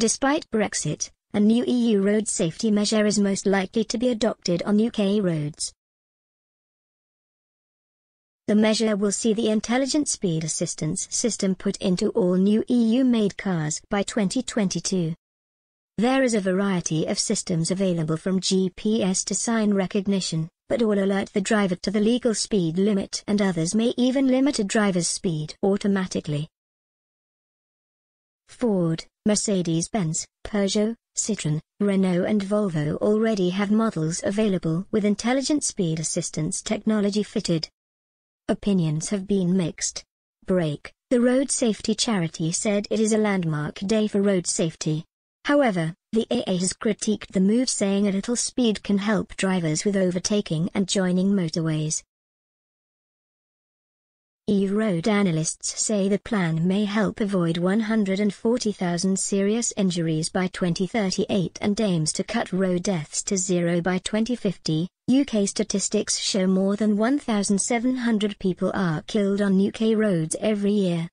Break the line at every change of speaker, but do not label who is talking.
Despite Brexit, a new EU road safety measure is most likely to be adopted on UK roads. The measure will see the Intelligent Speed Assistance System put into all new EU-made cars by 2022. There is a variety of systems available from GPS to sign recognition, but all alert the driver to the legal speed limit and others may even limit a driver's speed automatically. Ford, Mercedes-Benz, Peugeot, Citroën, Renault and Volvo already have models available with intelligent speed assistance technology fitted. Opinions have been mixed. Brake, the road safety charity said it is a landmark day for road safety. However, the AA has critiqued the move saying a little speed can help drivers with overtaking and joining motorways. EU road analysts say the plan may help avoid 140,000 serious injuries by 2038 and aims to cut road deaths to zero by 2050. UK statistics show more than 1,700 people are killed on UK roads every year.